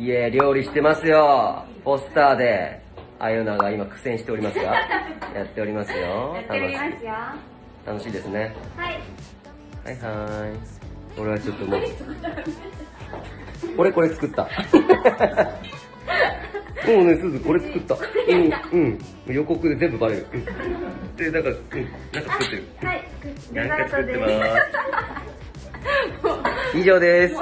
いえ、料理してますよ。ポスターで。あゆなが今苦戦しておりますが、やっておりますよ。やっておりますよ楽しいですね。はいはいはい。俺はちょっともう。俺これ作った。もうね、すずこれ作った。うん、うん。予告で全部バレる。うん、で、なんか、うん、なんか作ってる。はいなんか作ってます。以上です。